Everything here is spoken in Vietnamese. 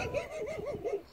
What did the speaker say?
Hehehehe